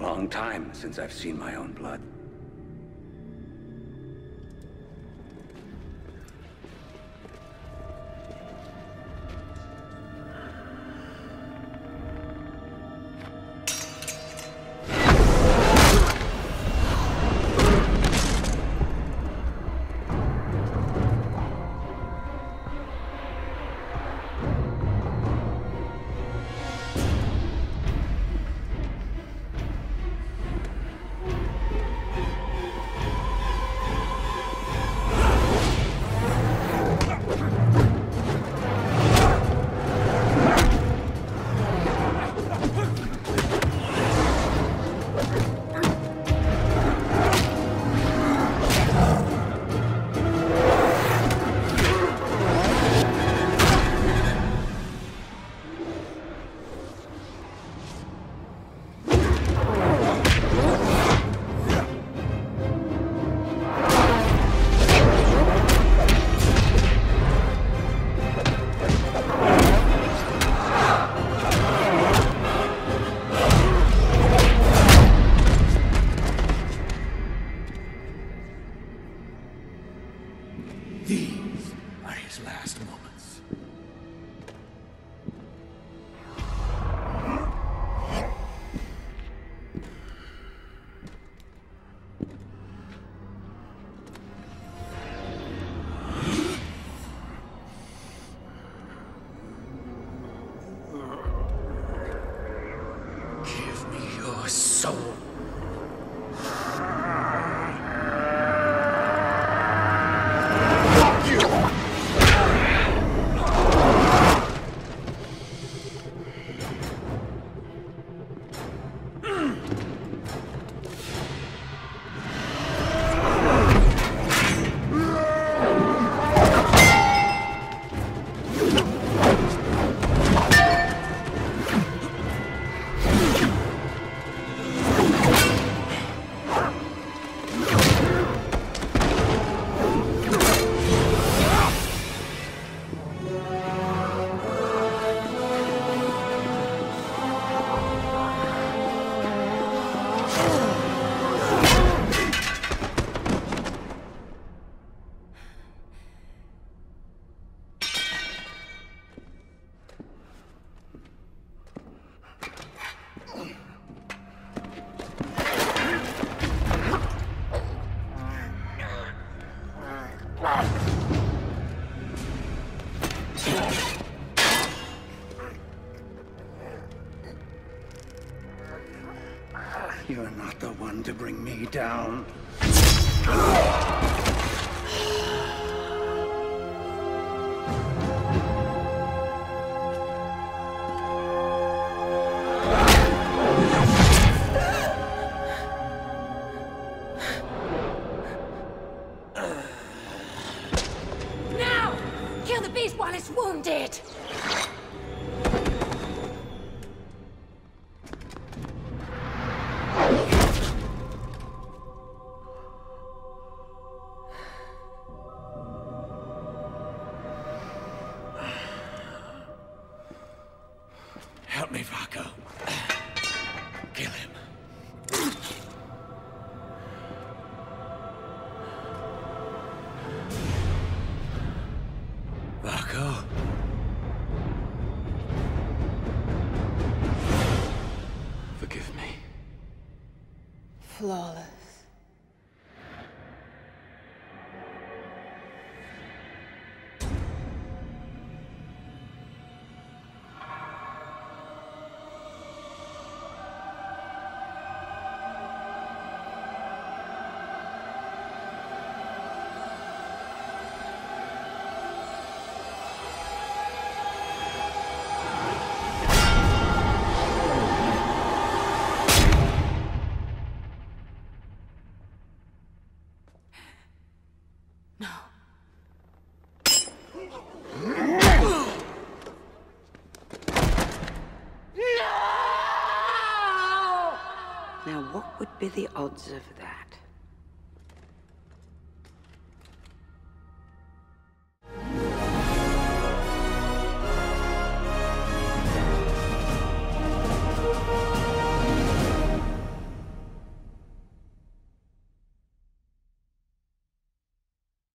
long time since I've seen my own blood. These are his last moments. Give me your soul. You're not the one to bring me down. It's wounded! Help me, Vaako. Kill him. Flawless. Now, what would be the odds of that?